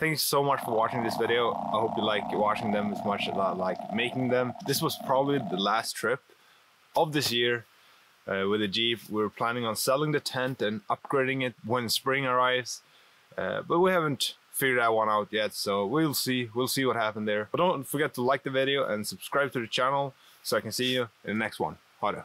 Thanks so much for watching this video. I hope you like watching them as much as I like making them. This was probably the last trip of this year uh, with the Jeep. We're planning on selling the tent and upgrading it when spring arrives. Uh, but we haven't figured that one out yet, so we'll see. We'll see what happened there. But don't forget to like the video and subscribe to the channel so I can see you in the next one. Ha!